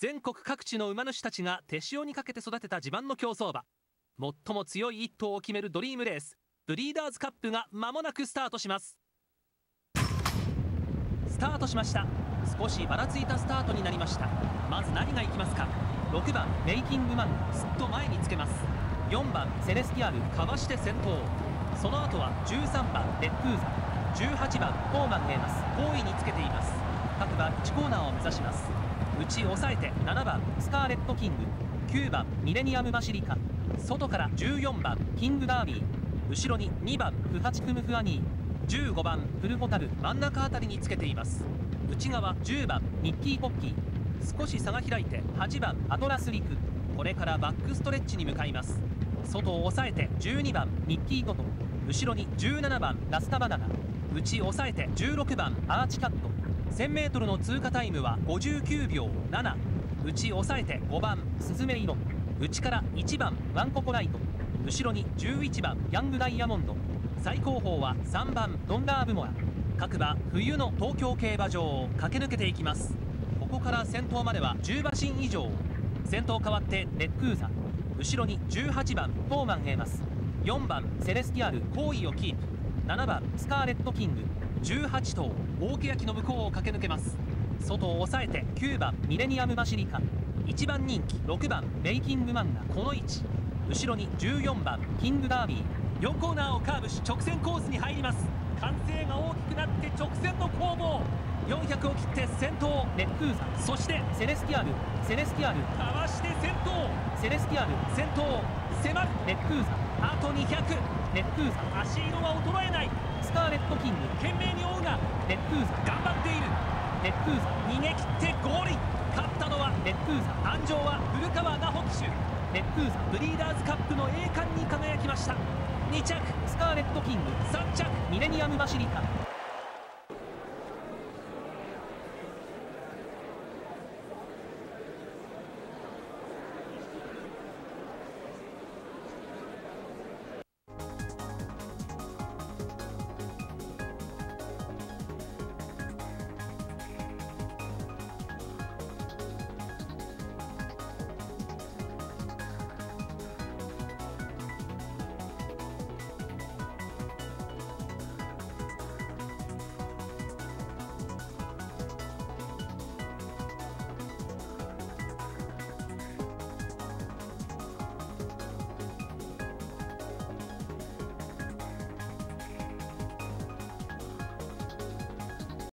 全国各地の馬主たちが手塩にかけて育てた自慢の競走馬。最も強い一頭を決めるドリームレース。ブリーダーズカップが間もなくスタートします。スタートしました。少しばらついたスタートになりました。まず何がいきますか。6番メイキングマン。すっと前につけます。4番セレスティアル。かわして先頭。その後は13番レックーザ。18番コーマンがいます。後位につけています。各馬1コーナーを目指します。内抑えて7番スカーレットキング。9番ミレニアムマシリカ。外から14番キングダービー。後ろに2番フハチクムフアニー。15番フルホタル。真ん中あたりにつけています。内側10番ニッキーポッキー。少し差が開いて8番アトラスリク。これからバックストレッチに向かいます。外を抑えて12番ニッキーゴト後ろに17番ラスタバナナ。内抑えて16番アーチカット。1000m の通過タイムは59秒7内抑えて5番スズメ色内から1番ワンココライト。後ろに11番ヤングダイヤモンド。最高峰は3番ドンダーブモア。各馬冬の東京競馬場を駆け抜けていきます。ここから先頭までは10馬身以上。先頭変わってレックーザ。後ろに18番トーマンがいます。4番セレスティアル後位をキープ。7番スカーレットキング。18頭大欅の向こうを駆け抜けます。外を抑えて9番ミレニアムバシリカ1番人気6番メイキングマンがこの位置。後ろに14番キングダービー。4コーナーをカーブし直線コースに入ります。歓声が大きくなって直線の攻防。400を切って先頭レックーザそしてセレスティアル。セレスティアル。かわして先頭。セレスティアル。先頭迫るレックーザあと200レックーザ足色は衰えない。レックーザ逃げ切ってゴール勝ったのはレックーザ誕生は古川奈穂騎手レックーザブリーダーズカップの栄冠に輝きました。2着スカーレットキング。3着ミレニアムバシリカ。